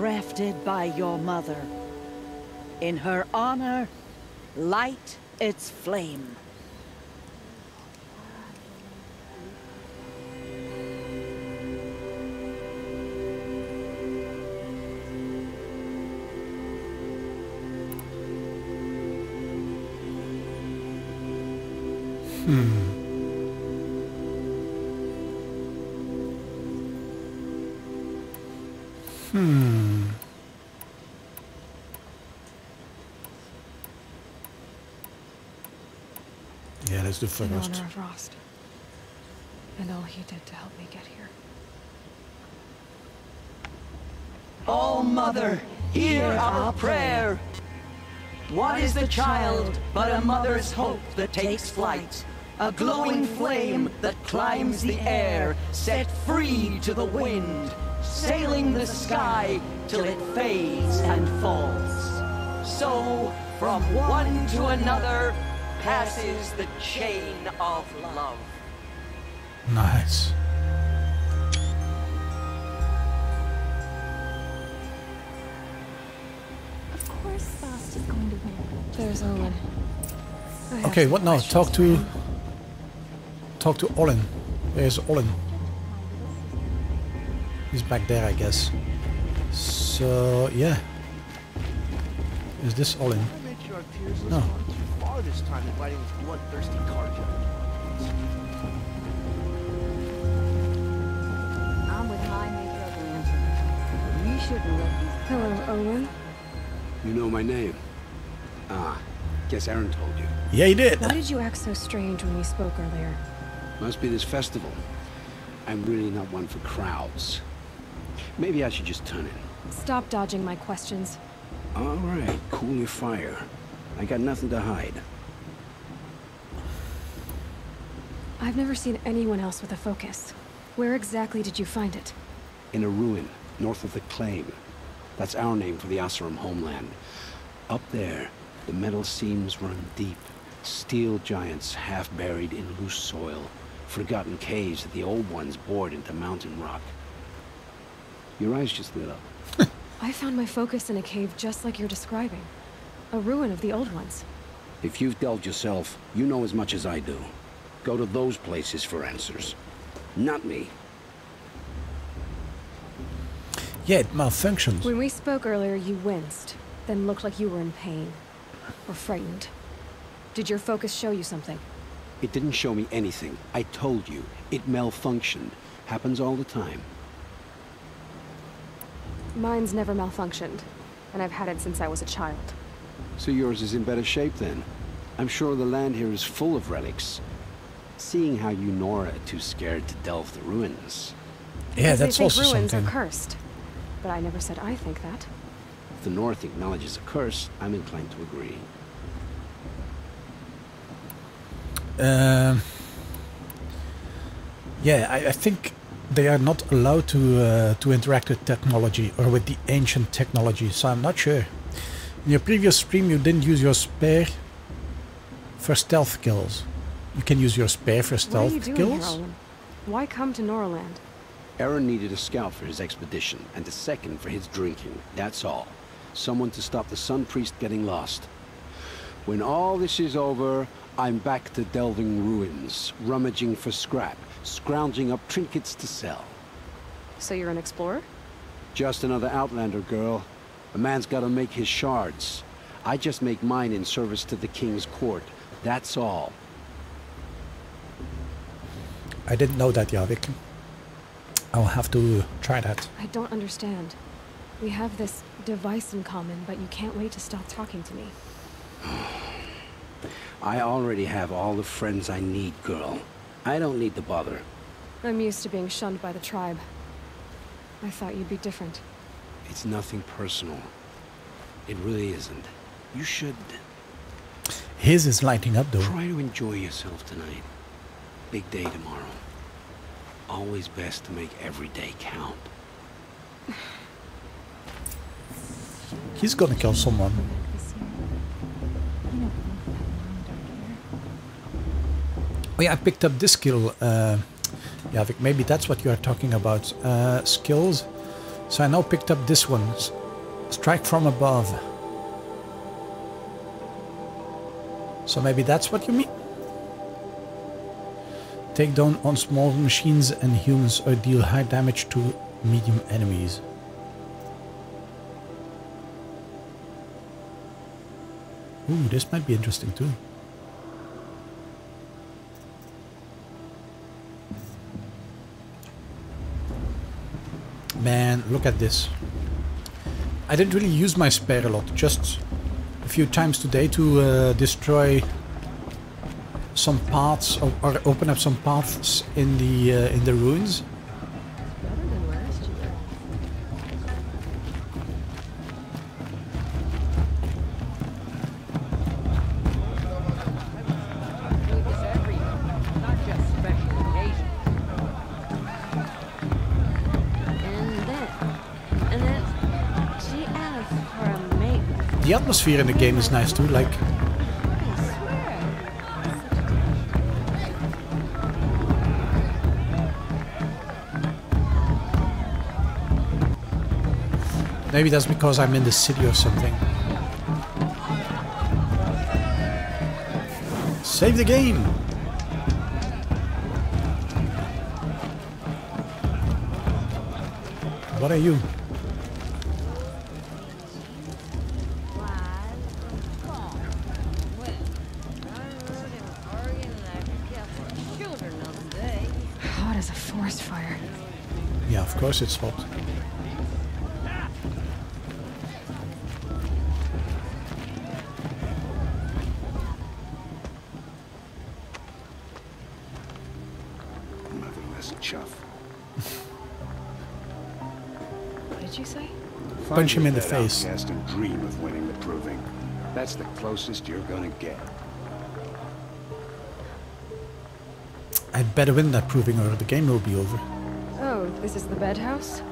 crafted by your mother. In her honor, light its flame. Hmm. Yeah, that's the In first. honor of Rost. And all he did to help me get here. All Mother, hear our prayer. What is the child but a mother's hope that takes flight? A glowing flame that climbs the air, set free to the wind, sailing the sky till it fades and falls. So, from one to another, passes the chain of love. Nice. Of course Fast is going to win. There's Owen. I have Okay, what now? Talk to... Talk to Olin. Where's Olin? He's back there, I guess. So, yeah. Is this Olin? I make sure our tears No. Has gone too far this time inviting this bloodthirsty carja. I'm with my maker of the. You shouldn't let these Hello, Olin. You know my name? Ah, guess Erend told you. Yeah, he did. Why did you act so strange when we spoke earlier? Must be this festival. I'm really not one for crowds. Maybe I should just turn in. Stop dodging my questions. All right, cool your fire. I got nothing to hide. I've never seen anyone else with a focus. Where exactly did you find it? In a ruin, north of the Claim. That's our name for the Oseram homeland. Up there, the metal seams run deep. Steel giants half buried in loose soil. Forgotten caves that the old ones bored into mountain rock. Your eyes just lit up. I found my focus in a cave just like you're describing. A ruin of the old ones. If you've delved yourself, you know as much as I do. Go to those places for answers. Not me. Yeah, it malfunctioned. When we spoke earlier, you winced, then looked like you were in pain. Or frightened. Did your focus show you something? It didn't show me anything. I told you. It malfunctioned. Happens all the time. Mine's never malfunctioned, and I've had it since I was a child. So yours is in better shape then. I'm sure the land here is full of relics. Seeing how you Nora are too scared to delve the ruins. Yeah, Because that's they think also ruins something. are cursed. But I never said I think that. If the North acknowledges a curse, I'm inclined to agree. Um, yeah, I, I think they are not allowed to uh, to interact with technology or with the ancient technology, so I'm not sure. In your previous stream, you didn't use your spare for stealth kills. You can use your spare for What are stealth you doing kills. here, Olin? Why come to Noraland? Erend needed a scout for his expedition, and a second for his drinking. That's all. Someone to stop the Sun Priest getting lost. When all this is over, I'm back to delving ruins, rummaging for scrap, scrounging up trinkets to sell. So you're an explorer? Just another Outlander girl. A man's gotta make his shards. I just make mine in service to the King's court. That's all. I didn't know that, Javik. I'll have to try that. I don't understand. We have this device in common, but you can't wait to stop talking to me. I already have all the friends I need, girl. I don't need the bother. I'm used to being shunned by the tribe. I thought you'd be different. It's nothing personal. It really isn't. You should His is lighting up though. try to enjoy yourself tonight. Big day tomorrow. Always best to make every day count. He's gonna kill someone. Oh yeah, I picked up this skill, uh, Javik. Maybe that's what you are talking about. Uh, skills. So I now picked up this one. Strike from above. So maybe that's what you mean? Take down on small machines and humans or deal high damage to medium enemies. Ooh, this might be interesting too. Man, look at this. I didn't really use my spare a lot, just a few times today to uh, destroy some paths or, or open up some paths in the uh, in the ruins. Better than last year. do this every year, not just special occasions. And then, and then she asked for a mate. The atmosphere in the game is nice too, like maybe that's because I'm in the city or something. Save the game! What are you? Hot as a forest fire. Yeah, of course it's hot. What did you say? Punch him in the that face. Outcast and dream of winning the proving. That's the closest you're gonna get. I'd better win that proving or the game will be over. Oh, this is the bed house?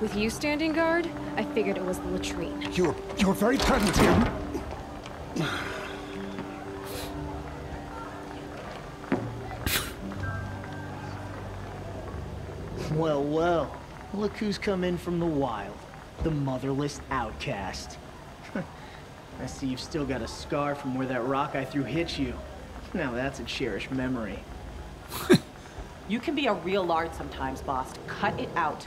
With you standing guard, I figured it was the latrine. You're you're very present here. Well, well. Look who's come in from the wild. The motherless outcast. I see you've still got a scar from where that rock I threw hit you. Now that's a cherished memory. You can be a real lard sometimes, Bast. Cut it out.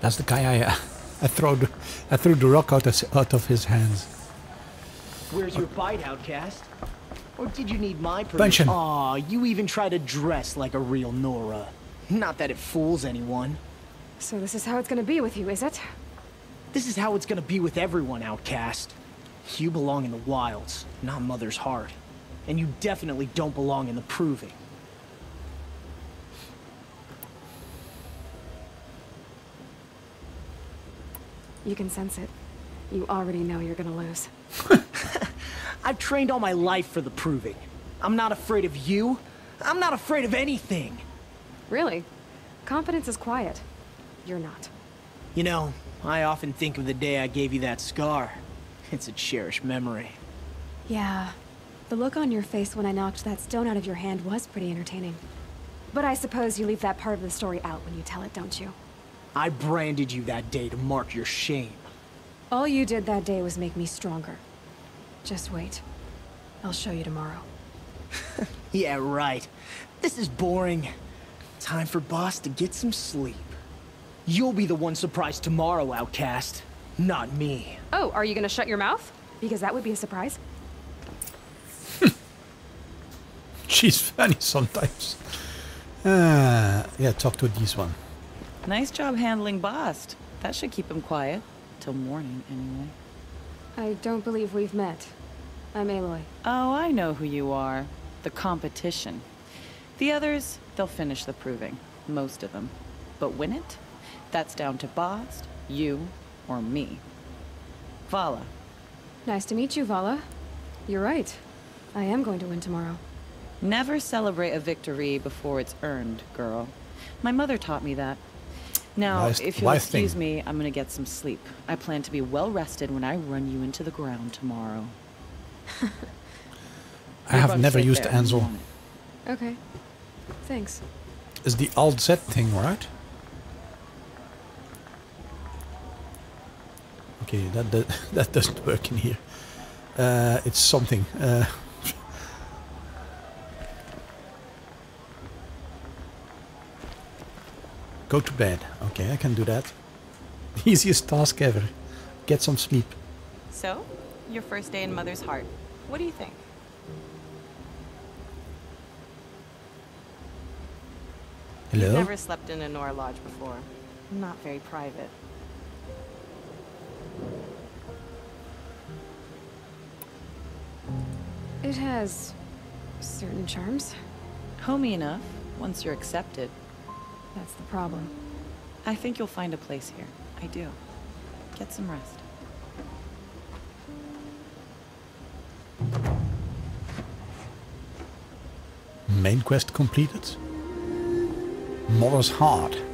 That's the guy I, uh, I threw the, I threw the rock out of, out of his hands. Where's your bite, outcast? Or did you need my permission? Punch him. Aw, ah, you even try to dress like a real Nora. Not that it fools anyone. So this is how it's gonna be with you, is it? This is how it's gonna be with everyone, outcast. You belong in the wilds, not Mother's heart. And you definitely don't belong in the proving. You can sense it. You already know you're gonna lose. I've trained all my life for the proving. I'm not afraid of you. I'm not afraid of anything. Really? Confidence is quiet. You're not. You know, I often think of the day I gave you that scar. It's a cherished memory. Yeah. The look on your face when I knocked that stone out of your hand was pretty entertaining. But I suppose you leave that part of the story out when you tell it, don't you? I branded you that day to mark your shame. All you did that day was make me stronger. Just wait. I'll show you tomorrow. Yeah, right. This is boring. Time for Bast to get some sleep. You'll be the one surprised tomorrow, Outcast. Not me. Oh, are you gonna shut your mouth? Because that would be a surprise. She's funny sometimes. Uh, yeah, talk to this one. Nice job handling Bast. That should keep him quiet. Till morning, anyway. I don't believe we've met. I'm Aloy. Oh, I know who you are. The competition. The others, they'll finish the proving. Most of them. But win it? That's down to Bast, you, or me. Vala. Nice to meet you, Vala. You're right. I am going to win tomorrow. Never celebrate a victory before it's earned, girl. My mother taught me that. Now, Wise- if you'll wise thing. excuse me, I'm gonna get some sleep. I plan to be well rested when I run you into the ground tomorrow. I have never used there. Ansel. Okay. Thanks. is the Alt Z thing, right? Okay, that that, that doesn't work in here. Uh, it's something. Uh, go to bed. Okay, I can do that. Easiest task ever. Get some sleep. So, your first day in Mother's Heart. What do you think? Hello? Never slept in a Nora Lodge before. Not very private. It has certain charms. Homey enough, once you're accepted. That's the problem. I think you'll find a place here. I do. Get some rest. Main quest completed. Mother's Heart.